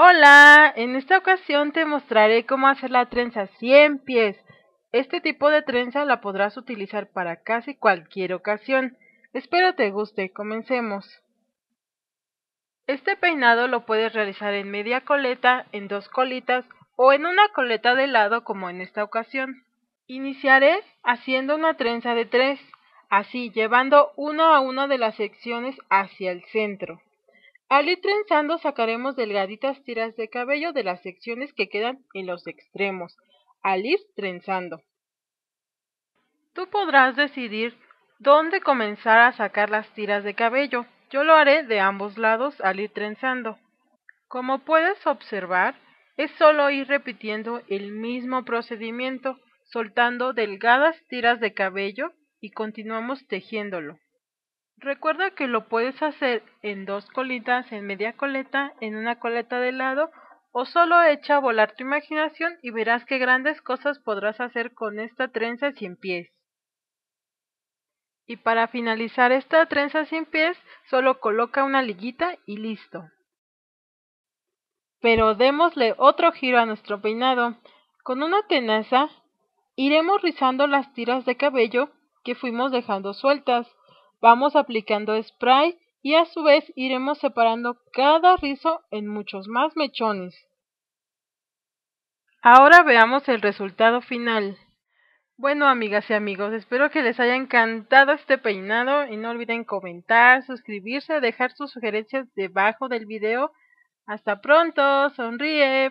Hola, en esta ocasión te mostraré cómo hacer la trenza 100 pies. Este tipo de trenza la podrás utilizar para casi cualquier ocasión. Espero te guste, comencemos. Este peinado lo puedes realizar en media coleta, en dos colitas o en una coleta de lado como en esta ocasión. Iniciaré haciendo una trenza de tres, así llevando uno a uno de las secciones hacia el centro. Al ir trenzando sacaremos delgaditas tiras de cabello de las secciones que quedan en los extremos, al ir trenzando. Tú podrás decidir dónde comenzar a sacar las tiras de cabello. Yo lo haré de ambos lados al ir trenzando. Como puedes observar, es solo ir repitiendo el mismo procedimiento, soltando delgadas tiras de cabello y continuamos tejiéndolo. Recuerda que lo puedes hacer en dos colitas, en media coleta, en una coleta de lado o solo echa volar tu imaginación y verás qué grandes cosas podrás hacer con esta trenza sin pies. Y para finalizar esta trenza sin pies, solo coloca una liguita y listo. Pero démosle otro giro a nuestro peinado. Con una tenaza iremos rizando las tiras de cabello que fuimos dejando sueltas. Vamos aplicando spray y a su vez iremos separando cada rizo en muchos más mechones. Ahora veamos el resultado final. Bueno amigas y amigos, espero que les haya encantado este peinado y no olviden comentar, suscribirse, dejar sus sugerencias debajo del video. Hasta pronto, sonríe.